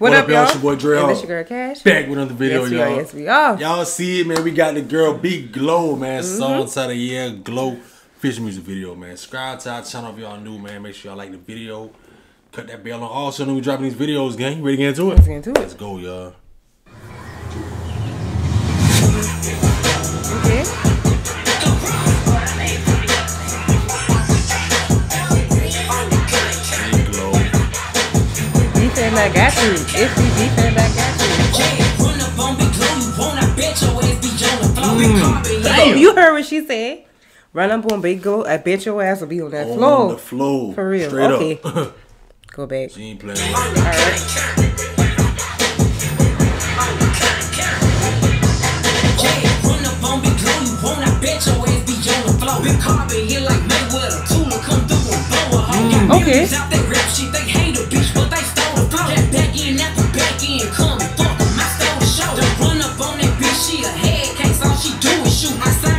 What, up, y'all? It's your boy Dre. And this your girl Cash. Back with another video, yes, y'all. are. Yes, we are. Y'all see it, man. We got the girl Big Glo, man. Mm-hmm. Song of the year, Glow Fish music video, man. Subscribe to our channel if y'all new, man. Make sure y'all like the video. Cut that bell on. Also, when we dropping these videos, gang. Ready to get into it? Let's get into it. Let's go, y'all. That got you. If you defend that got you. Mm. Oh, you heard what she said. Run up on Big Go. I bet your ass will be on that On floor. the floor. For real. Straight Okay. up. Go back. she ain't playing. All right. Okay. Mm.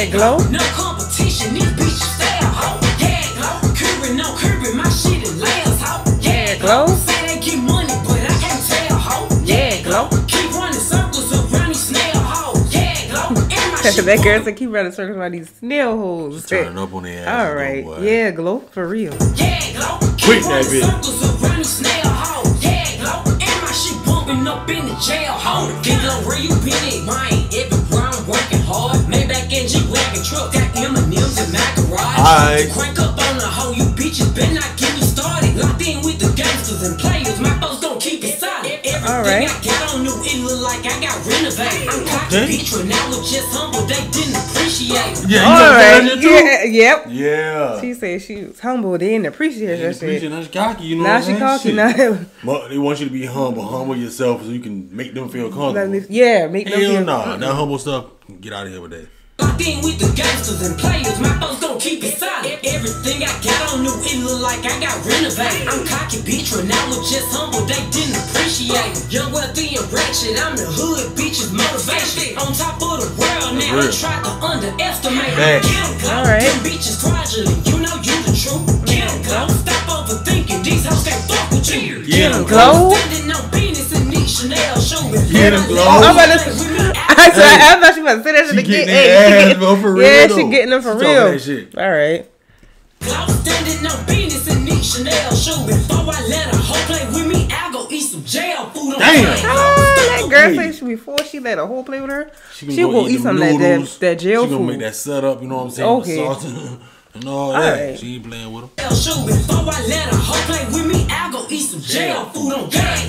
Yeah, Glo. No competition, these bitches style, ho. Yeah, glow. Curry, no curry, my shit is last, ho. Yeah, Glo. Say they get money, but I can't tell, ho. Yeah, Glo. Keep running circles around these snail hoes. Yeah, glow. And my that girl said keep running circles around these snail holes. Turning up on the ass. All right. boy. Yeah, Glo. For real. Yeah, glow. Quick, Keep that running bitch. circles around these snail hoes. Yeah, glow. And my shit bumping up in the jail, ho. Get glow where you been at, mine. Everywhere I'm working hard. Maybach and G-Wagon truck. Got M&M's in my garage. Alright. Crank up on the hoe, you bitches better not get me started. Locked in with the gangsters and players, my folks don't keep it solid. Everything Alright. I got on new, it look like I got renovated. I'm cocky Okay. bitch, but now look just humble, they didn't appreciate it. Yeah, you All got that right. shit too? Yeah. Yep. Yeah. She said she was humble. They didn't appreciate They that shit. appreciate that's cocky, you know Now what she I'm cocky. saying? Shit. Now. But they want you to be humble. Humble yourself so you can make them feel comfortable. Yeah, make them Hell feel. nah. That humble stuff, get out of here with that. Locked in with the gangsters and players, my folks don't keep it solid. Everything I got on new, it look like I got renovated. I'm cocky bitch, but now look just humble, they didn't appreciate it. Young, wealthy, and ratchet, I'm the hood bitches motivation. On top of the world now, real. they try to underestimate me. Facts. Get 'em close, Alright. them bitches fraudulent, you know you the truth. Get Get 'em close, stop overthinking, these hoes can't fuck with you. Get 'em Glo. Standing on business in these Chanel shoes. Get 'em, Glo. I'm about to- I, said, I thought she was about to say that shit She again. getting Hey, she ass, getting- bro, for real, Yeah, she getting them for She real. that shit. All right. Cloud standing on business in these Chanel shoes. Before I let a hoe play with me, I'll go eat some jail food Damn. plane. Ah, that girl Hey. said she before she let a whole play with her. She, can will go eat, them some of that, that noodles. that jail She gonna make that setup, you know what I'm saying? Okay. Salt and all that. Alright. She ain't playing with them. Chanel shoes. Before I let a hoe play with me, I'll go eat some jail food on gang.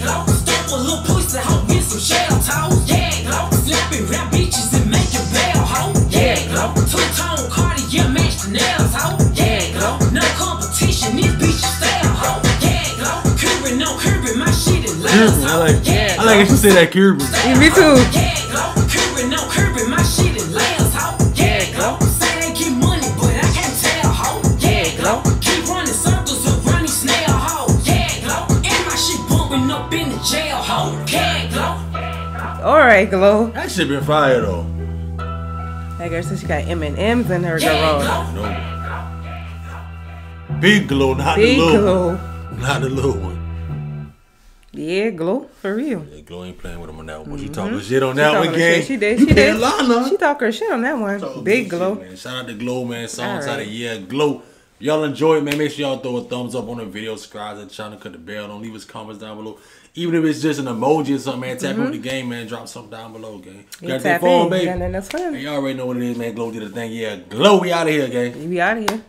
Cuban. I like, Yeah, I like it. She say that Cuban. Yeah, me too. Yeah, glow. Curbing, no curbing, my shit is last hoe. Yeah, glow. Say they get money, but I can't tell hoe. Yeah, glow. Keep running circles around these snail hoes. Yeah, glow. And my shit bumping up in the jail hole. Yeah, glow. All right, Glo. That shit been fire though. That girl said she got M and M's in her garage. No. Big glow, not Big the little Glo. Not the little one. Yeah, Glo for real. Yeah, Glo ain't playing with him on that one. She talking shit on Mm-hmm. She that one, gang. She did. She did. now. She talk her shit on that one. Talking Big shit, Glo. man. Shout out to Glo, man. Songs All out right. of yeah, Glo. Y'all enjoy it, man. Make sure y'all throw a thumbs up on the video, subscribe to the channel, cut the bell. Don't leave us comments down below. Even if it's just an emoji or something, man. Tap in with the game, man. Drop something down below, gang. You Got that phone, baby. Got nothing else for Hey, y'all already know what it is, man. Glo did the thing. Yeah, Glo, we out of here, gang. We out of here.